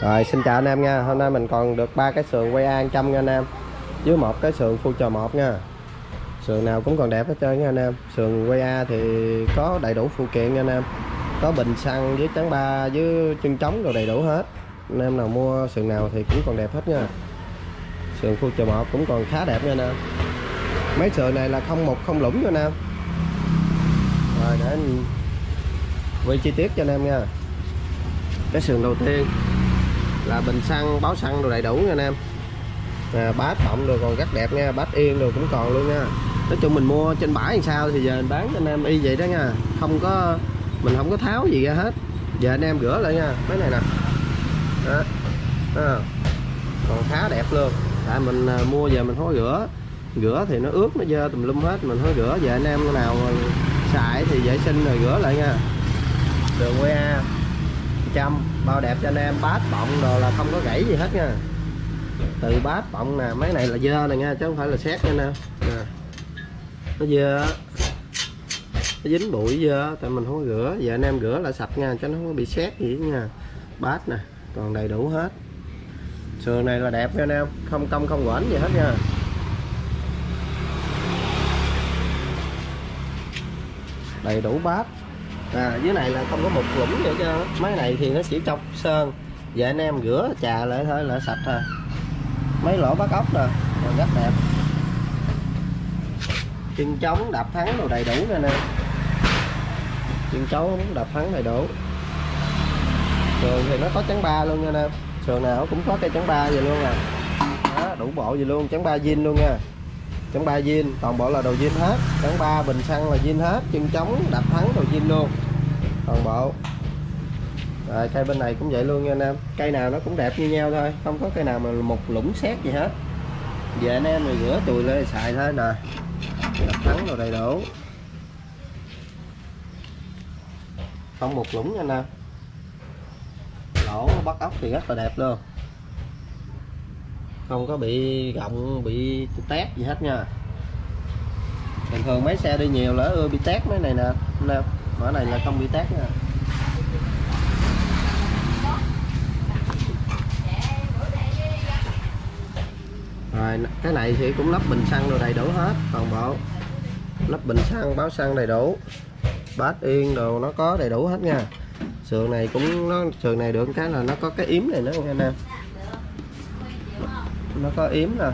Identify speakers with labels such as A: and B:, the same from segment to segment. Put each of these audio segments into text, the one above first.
A: Rồi, xin chào anh em nha. Hôm nay mình còn được ba cái sườn quay an trăm nha anh em. Với một cái sườn phu trò một nha. Sườn nào cũng còn đẹp hết trơn nha anh em. Sườn quay A thì có đầy đủ phụ kiện nha anh em. Có bình xăng với trắng ba với chân trống rồi đầy đủ hết. Anh em nào mua sườn nào thì cũng còn đẹp hết nha. Sườn phu trò một cũng còn khá đẹp nha anh em. Mấy sườn này là không một, không lũng nha anh em. Rồi, để quay chi tiết cho anh em nha. Cái sườn đầu tiên là bình xăng báo xăng đồ đầy đủ nha anh em. À, bát bọng đồ còn rất đẹp nha bát yên đồ cũng còn luôn nha. Nói chung mình mua trên bãi làm sao thì giờ mình bán cho anh em y vậy đó nha. Không có mình không có tháo gì ra hết. Giờ anh em rửa lại nha mấy này nè. Đó. À, còn khá đẹp luôn. Tại mình à, mua giờ mình hối rửa. Rửa thì nó ướt nó dơ tùm lum hết. Mình hối rửa giờ anh em nào xài thì vệ sinh rồi rửa lại nha. Đường QA 100 bao đẹp cho anh em. Bát bọng đồ là không có gãy gì hết nha. Từ bát bọng nè máy này là dơ này nha, chứ không phải là xét nha nè. Nó dơ nó dính bụi dơ tại mình không có rửa. Giờ anh em rửa là sạch nha cho nó không có bị xét gì nha. Bát nè, còn đầy đủ hết. Sườn này là đẹp nha anh em, không cong không ngoảnh gì hết nha. Đầy đủ bát à, dưới này là không có một lũng vậy cho máy này thì nó chỉ trong sơn. Về anh em rửa trà lại thôi là sạch thôi. Mấy lỗ bắt ốc nè còn rất đẹp. Chân trống đạp thắng đồ đầy đủ nè nè chân trống đạp thắng đầy đủ. Sườn thì nó có trắng ba luôn nha nè sườn nào cũng có cây trắng ba vậy luôn à. Đó, đủ bộ gì luôn. Trắng ba zin luôn nha chấm ba zin toàn bộ là đồ zin hết. Chấm ba, bình xăng là zin hết. Chân trống, đạp thắng, đồ zin luôn. Toàn bộ. Rồi, cây bên này cũng vậy luôn nha anh em. Cây nào nó cũng đẹp như nhau thôi. Không có cây nào mà một lũng xét gì hết. Về anh em rồi rửa chùi lên xài thôi nè. Đập thắng rồi đầy đủ. Không một lũng nha anh em. Lỗ, bắt ốc thì rất là đẹp luôn không có bị gọng, bị tét gì hết nha. Bình thường mấy xe đi nhiều lỡ ưa bị tét mấy này nè nè mở này là không bị tét nha. Rồi, cái này thì cũng lắp bình xăng rồi đầy đủ hết, toàn bộ. Lắp bình xăng, báo xăng đầy đủ. Bát yên đồ nó có đầy đủ hết nha. Sườn này cũng, nó, sườn này được cái là nó có cái yếm này nữa nha anh em nó có yếm nè.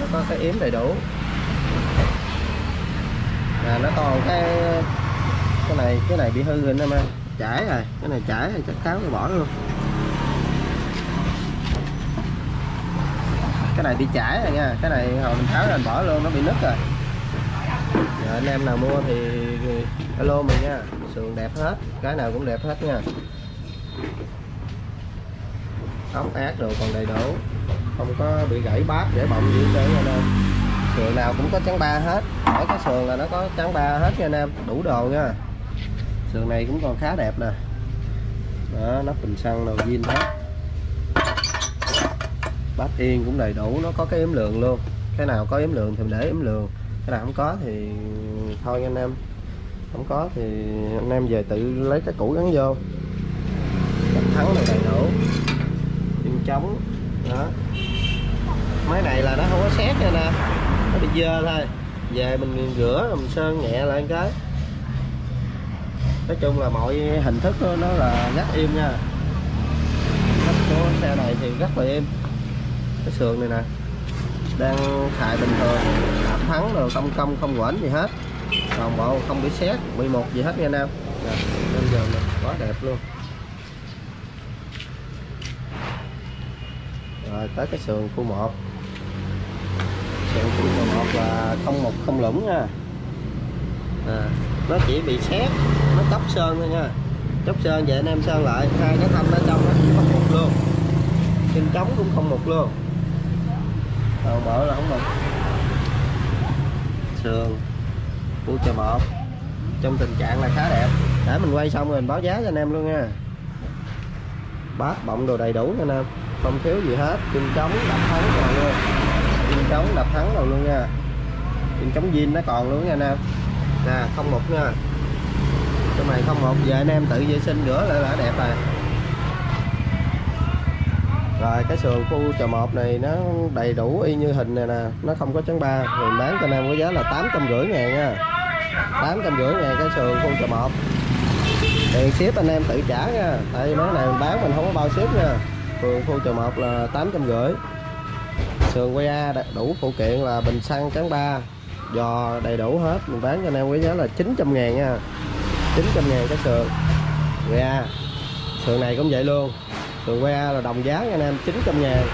A: Nó có cái yếm đầy đủ. Là nó còn cái cái này cái này bị hư rồi em ơi chảy rồi. Cái này chảy rồi chắc tháo rồi bỏ luôn. Cái này bị chảy rồi nha. Cái này hồi mình tháo ra mình bỏ luôn nó bị nứt rồi. Giờ anh em nào mua thì alo mình nha. Sườn đẹp hết. Cái nào cũng đẹp hết nha ốc ác rồi còn đầy đủ. Không có bị gãy bát, gãy bọng gì hết nha anh em. Sườn nào cũng có trắng ba hết. Mỗi cái sườn là nó có trắng ba hết nha anh em. Đủ đồ nha. Sườn này cũng còn khá đẹp nè. Đó, nắp bình xăng đầu zin hết. Bát yên cũng đầy đủ, nó có cái yếm lượng luôn. Cái nào có yếm lượng thì mình để yếm lượng. Cái nào không có thì thôi nha anh em. Không có thì anh em về tự lấy cái cũ gắn vô. Thắng này đầy đủ trống đó. Máy này là nó không có xét nha nè. Nó bị dơ thôi. Về mình rửa mình sơn nhẹ lại cái. Nói chung là mọi hình thức đó, nó là rất im nha. Cách của xe này thì rất là im. Cái sườn này nè đang xài bình thường. Đạp thắng rồi không công không quẩn gì hết. Toàn bộ không bị xét bị một gì hết nha nam nên nè giờ nè quá đẹp luôn. Rồi tới cái sườn khu 1 sườn khu 1 là không một không lũng nha. À, nó chỉ bị xét nó cốc sơn thôi nha. Chốc sơn vậy anh em sơn lại hai cái thâm ở trong nó không một luôn. Chân trống cũng không một luôn. Đầu mở là không một. Sườn của chờ một. Trong tình trạng là khá đẹp. Để mình quay xong rồi mình báo giá cho anh em luôn nha. Bát bọng đồ đầy đủ nha anh em không thiếu gì hết. Pin trống đập thắng còn luôn. Pin trống đập thắng rồi luôn nha. Pin trống zin nó còn luôn nha anh em. Nè, không một nha. Cái này không một giờ anh em tự vệ sinh rửa lại là đẹp rồi. Rồi, cái sườn khu chợ một này nó đầy đủ y như hình này nè. Nó không có chấn ba. Thì bán cho anh em có giá là tám trăm rưỡi ngàn nha. tám trăm rưỡi ngàn cái sườn khu chợ một. Tiền ship anh em tự trả nha. Tại vì mấy này mình bán mình không có bao ship nha phường khu chợ một là tám trăm rưỡi. Sườn quay A đã- đủ phụ kiện là bình xăng trắng ba. Giò đầy đủ hết, mình bán cho anh em với giá là 900 ngàn nha. 900 ngàn cái sườn. Quay A, sườn này cũng vậy luôn. Sườn quay A là đồng giá nha anh em 900 ngàn.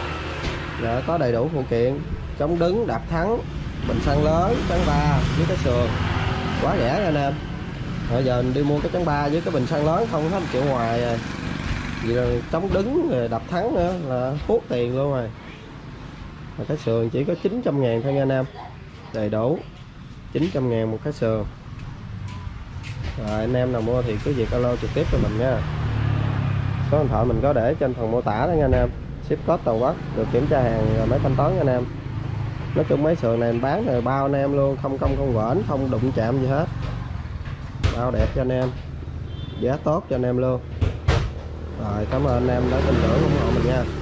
A: Đã có đầy đủ phụ kiện, chống đứng, đạp thắng, bình xăng lớn, trắng ba với cái sườn. Quá rẻ nha anh em. Bây giờ mình đi mua cái trắng ba với cái bình xăng lớn không hết triệu ngoài rồi vậy chống đứng rồi đập thắng nữa, là hút tiền luôn rồi. Mà cái sườn chỉ có 900 ngàn thôi nha anh em. Đầy đủ. 900 ngàn một cái sườn. Rồi, anh em nào mua thì cứ việc alo trực tiếp cho mình nha. Số điện thoại mình có để trên phần mô tả đó nha anh em. Ship code toàn quốc được kiểm tra hàng rồi mới thanh toán nha anh em. Nói chung mấy sườn này mình bán rồi, bao anh em luôn, không công không vỡn không đụng chạm gì hết. Bao đẹp cho anh em. Giá tốt cho anh em luôn rồi cảm ơn anh em đã tin tưởng ủng hộ mình nha.